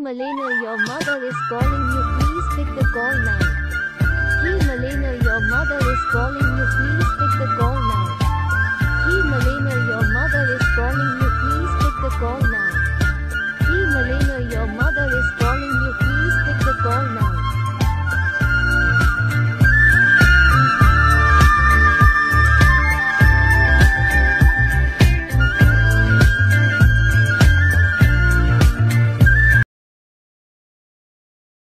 Malena, your mother is calling you. Please pick the call now. Hey Malena, your mother is calling